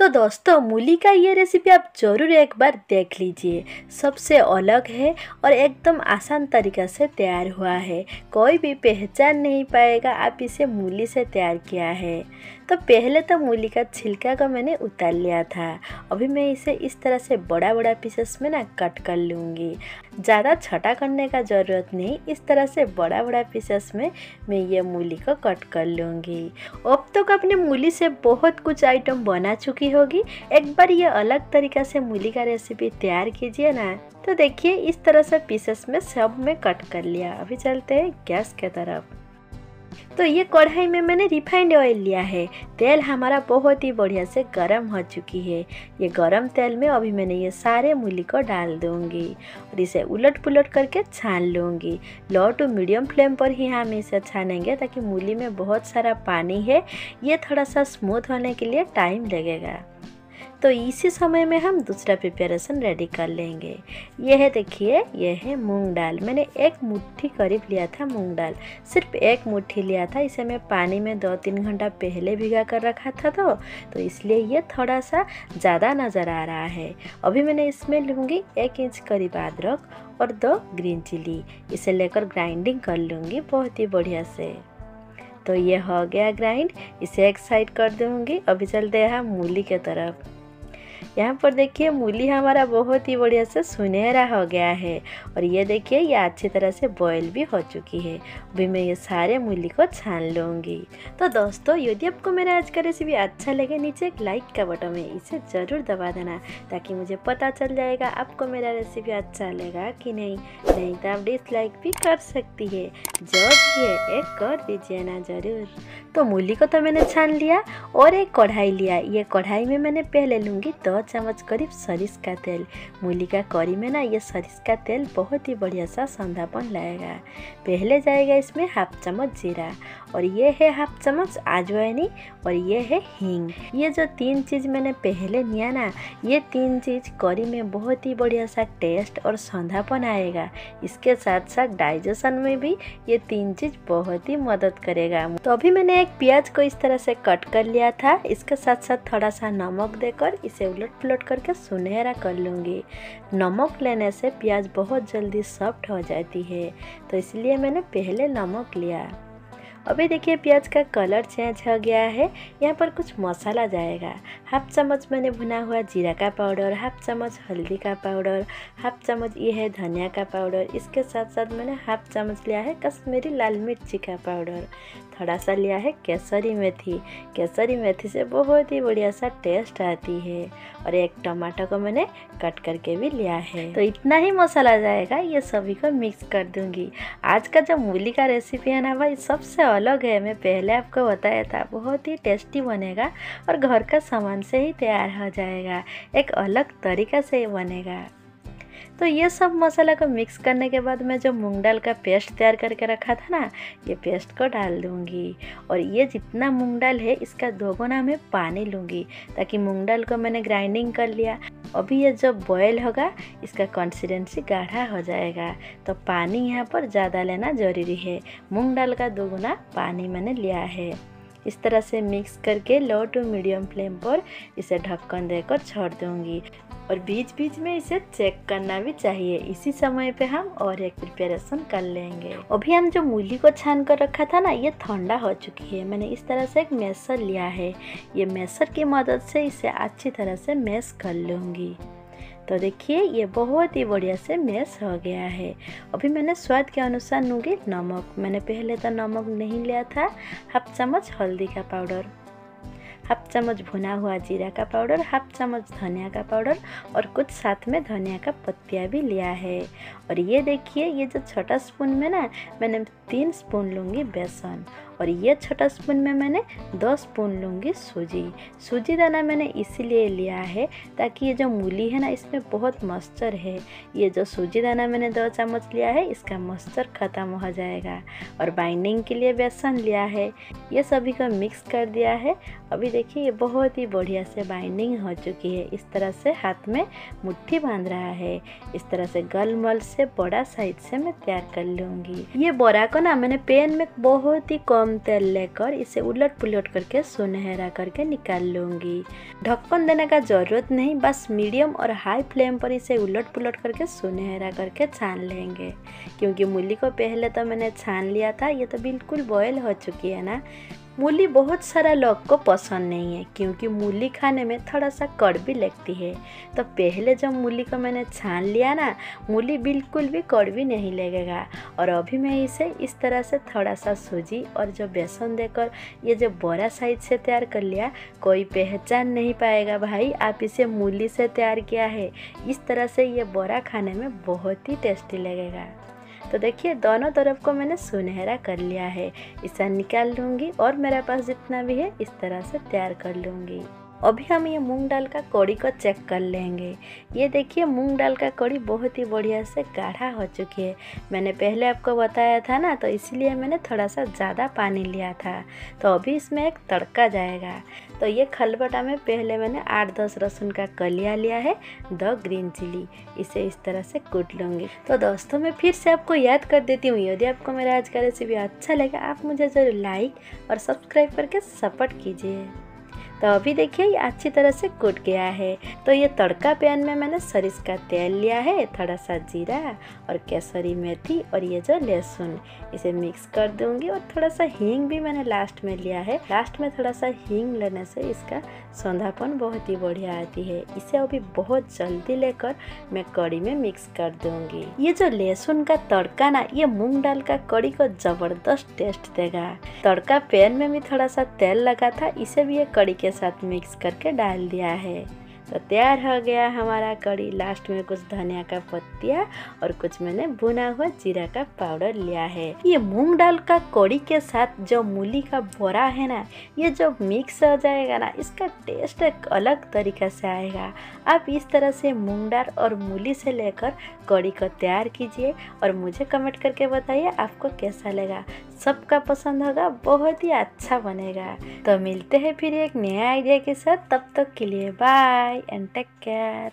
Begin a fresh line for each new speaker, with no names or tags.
तो दोस्तों, मूली का ये रेसिपी आप ज़रूर एक बार देख लीजिए। सबसे अलग है और एकदम आसान तरीका से तैयार हुआ है। कोई भी पहचान नहीं पाएगा, आप इसे मूली से तैयार किया है। तो पहले तो मूली का छिलका को मैंने उतार लिया था। अभी मैं इसे इस तरह से बड़ा बड़ा पीसेस में ना कट कर लूँगी। ज़्यादा छटा करने का ज़रूरत नहीं, इस तरह से बड़ा बड़ा पीसेस में मैं ये मूली को कट कर लूँगी। अब तक तो अपने मूली से बहुत कुछ आइटम बना चुकी होगी। एक बार ये अलग तरीका से मूली का रेसिपी तैयार कीजिए ना। तो देखिए, इस तरह से पीसेस में सब में कट कर लिया। अभी चलते हैं गैस के तरफ़। तो ये कढ़ाई में मैंने रिफाइंड ऑयल लिया है। तेल हमारा बहुत ही बढ़िया से गर्म हो चुकी है। ये गर्म तेल में अभी मैंने ये सारे मूली को डाल दूँगी और इसे उलट पुलट करके छान लूँगी। लो टू मीडियम फ्लेम पर ही हम इसे छानेंगे ताकि मूली में बहुत सारा पानी है। ये थोड़ा सा स्मूथ होने के लिए टाइम लगेगा। तो इसी समय में हम दूसरा प्रिपरेशन रेडी कर लेंगे। यह है देखिए, यह है मूंग दाल। मैंने एक मुट्ठी करीब लिया था मूंग दाल। सिर्फ़ एक मुट्ठी लिया था। इसे मैं पानी में दो तीन घंटा पहले भिगा कर रखा था तो तो इसलिए ये थोड़ा सा ज़्यादा नज़र आ रहा है। अभी मैंने इसमें लूँगी एक इंच करीब अदरक और दो ग्रीन चिली इसे लेकर ग्राइंडिंग कर लूँगी बहुत ही बढ़िया से। तो ये हो गया ग्राइंड इसे एक साइड कर दूँगी। अभी चलते हैं मूली के तरफ़। यहाँ पर देखिए, मूली हमारा बहुत ही बढ़िया से सुनहरा हो गया है और ये देखिए, ये अच्छी तरह से बॉयल भी हो चुकी है। अभी मैं ये सारे मूली को छान लूँगी। तो दोस्तों, यदि आपको मेरा आज का रेसिपी अच्छा लगे, नीचे एक लाइक का बटन है, इसे ज़रूर दबा देना ताकि मुझे पता चल जाएगा आपको मेरा रेसिपी अच्छा लगा कि नहीं। नहीं तो आप डिसलाइक भी कर सकती है। जो भी है, एक कर दीजिए ना ज़रूर। तो मूली को तो मैंने छान लिया और एक कढ़ाई लिया। ये कढ़ाई में मैंने पहले लूँगी दो दो चम्मच करीब सरिस का तेल मूली का करी में ना ये सरिष का तेल बहुत ही बढ़िया सा संधापन लाएगा पहले जाएगा इसमें हाफ़ चम्मच जीरा और ये है हाफ़ चम्मच आजवाइनी और ये है हींग ये जो तीन चीज़ मैंने पहले लिया ना ये तीन चीज़ करी में बहुत ही बढ़िया सा टेस्ट और संधापन आएगा इसके साथ साथ डाइजेशन में भी ये तीन चीज़ बहुत ही मदद करेगा तो अभी मैंने एक प्याज को इस तरह से कट कर लिया था इसके साथ साथ थोड़ा सा नमक देकर इसे उलट पलट पुलट करके सुनहरा कर लूँगी। नमक लेने से प्याज बहुत जल्दी सॉफ्ट हो जाती है तो इसलिए मैंने पहले नमक लिया। अभी देखिए प्याज का कलर चेंज हो गया है। यहाँ पर कुछ मसाला जाएगा। हाफ़ चम्मच मैंने भुना हुआ जीरा का पाउडर, हाफ़ चम्मच हल्दी का पाउडर, हाफ़ चम्मच ये है धनिया का पाउडर। इसके साथ साथ मैंने हाफ़ चम्मच लिया है कश्मीरी लाल मिर्ची का पाउडर। थोड़ा सा लिया है केसरी मेथी। केसरी मेथी से बहुत ही बढ़िया सा टेस्ट आती है। और एक टमाटर को मैंने कट करके भी लिया है। तो इतना ही मसाला जाएगा, ये सभी को मिक्स कर दूँगी। आज का जो मूली का रेसिपी है ना भाई, सबसे अलग है, मैं पहले आपको बताया था। बहुत ही टेस्टी बनेगा और घर का सामान से ही तैयार हो जाएगा। एक अलग तरीका से बनेगा। तो ये सब मसाला को मिक्स करने के बाद मैं जो मूंग दाल का पेस्ट तैयार करके रखा था ना, ये पेस्ट को डाल दूँगी। और ये जितना मूंग दाल है, इसका दोगुना मैं पानी लूँगी, ताकि मूंग दाल को मैंने ग्राइंडिंग कर लिया। अभी ये जब बॉयल होगा, इसका कंसिस्टेंसी गाढ़ा हो जाएगा। तो पानी यहाँ पर ज़्यादा लेना ज़रूरी है। मूँग दाल का दोगुना पानी मैंने लिया है। इस तरह से मिक्स करके लो टू मीडियम फ्लेम पर इसे ढक्कन देकर छोड़ दूँगी। और बीच बीच में इसे चेक करना भी चाहिए। इसी समय पे हम और एक प्रिपरेशन कर लेंगे। अभी हम जो मूली को छान कर रखा था ना, ये ठंडा हो चुकी है। मैंने इस तरह से एक मैसर लिया है। ये मैसर की मदद से इसे अच्छी तरह से मैस कर लूँगी। तो देखिए, ये बहुत ही बढ़िया से मैस हो गया है। अभी मैंने स्वाद के अनुसार लूँगी नमक। मैंने पहले तो नमक नहीं लिया था। हाफ़ चम्मच हल्दी का पाउडर। हाफ़ चम्मच भुना हुआ जीरा का पाउडर, हाफ़ चम्मच धनिया का पाउडर और कुछ साथ में धनिया का पत्तिया भी लिया है। और ये देखिए, ये जो छोटा स्पून में ना, मैंने तीन स्पून लूँगी बेसन और ये छोटा स्पून में मैंने दो स्पून लूँगी सूजी। सूजी दाना मैंने इसीलिए लिया है ताकि ये जो मूली है ना, इसमें बहुत मस्चर है। ये जो सूजी दाना मैंने दो चम्मच लिया है, इसका मस्चर ख़त्म हो जाएगा। और बाइंडिंग के लिए बेसन लिया है। ये सभी को मिक्स कर दिया है। अभी देखिए, ये बहुत ही बढ़िया से बाइंडिंग हो चुकी है। इस तरह से हाथ में मुट्ठी बाँध रहा है। इस तरह से गलमल से बड़ा साइज़ से मैं तैयार कर लूँगी। ये बोरा को ना मैंने पेन में बहुत ही कम तेल लेकर इसे उलट पुलट करके सुनहरा करके निकाल लूँगी। ढक्कन देने का ज़रूरत नहीं, बस मीडियम और हाई फ्लेम पर इसे उलट पुलट करके सुनहरा करके छान लेंगे। क्योंकि मूली को पहले तो मैंने छान लिया था, ये तो बिल्कुल बॉयल हो चुकी है ना। मूली बहुत सारा लोग को पसंद नहीं है, क्योंकि मूली खाने में थोड़ा सा कड़वी लगती है। तो पहले जब मूली को मैंने छान लिया ना, मूली बिल्कुल भी कड़वी नहीं लगेगा। और अभी मैं इसे इस तरह से थोड़ा सा सूजी और जो बेसन देकर ये जो बड़ा साइज़ से तैयार कर लिया, कोई पहचान नहीं पाएगा भाई, आप इसे मूली से तैयार किया है। इस तरह से ये बड़ा खाने में बहुत ही टेस्टी लगेगा। तो देखिए, दोनों तरफ़ को मैंने सुनहरा कर लिया है। इसे निकाल लूँगी और मेरे पास जितना भी है, इस तरह से तैयार कर लूँगी। अभी हम ये मूंग दाल का कौड़ी को चेक कर लेंगे। ये देखिए, मूंग दाल का कड़ी बहुत ही बढ़िया से गाढ़ा हो चुकी है। मैंने पहले आपको बताया था ना तो इसलिए मैंने थोड़ा सा ज़्यादा पानी लिया था। तो अभी इसमें एक तड़का जाएगा। तो ये खलबटा में पहले मैंने आठ दस लहसुन का कलिया लिया है, दो ग्रीन चिली। इसे इस तरह से कूट लूँगी। तो दोस्तों, मैं फिर से आपको याद कर देती हूँ। यदि आपको मेरा आज का रेसिपी अच्छा लगे, आप मुझे ज़रूर लाइक और सब्सक्राइब करके सपोर्ट कीजिए। तो अभी देखिए ये अच्छी तरह से कूट गया है। तो ये तड़का पैन में मैंने सरिस का तेल लिया है, थोड़ा सा जीरा और केसरी मेथी और ये जो लहसुन, इसे मिक्स कर दूँगी और थोड़ा सा हींग भी मैंने लास्ट में लिया है। लास्ट में थोड़ा सा हींग लेने से इसका सौंधापन बहुत ही बढ़िया आती है। इसे अभी बहुत जल्दी लेकर मैं कड़ी में मिक्स कर दूँगी। ये जो लहसुन का तड़का ना, ये मूंग दाल का कड़ी को ज़बरदस्त टेस्ट देगा। तड़का पैन में भी थोड़ा सा तेल लगा था, इसे भी ये कड़ी के साथ मिक्स करके डाल दिया है। तो तैयार हो गया हमारा कड़ी लास्ट में कुछ धनिया का पत्तिया और कुछ मैंने भुना हुआ जीरा का पाउडर लिया है। ये मूंग दाल का कड़ी के साथ जो मूली का बोरा है ना, ये जब मिक्स हो जाएगा ना, इसका टेस्ट एक अलग तरीका से आएगा। आप इस तरह से मूंग दाल और मूली से लेकर कड़ी को तैयार कीजिए और मुझे कमेंट करके बताइए आपको कैसा लगा। सबका पसंद होगा, बहुत ही अच्छा बनेगा तो मिलते हैं फिर एक नया आइडिया के साथ, तब तक के लिए बाय एंड टेक care.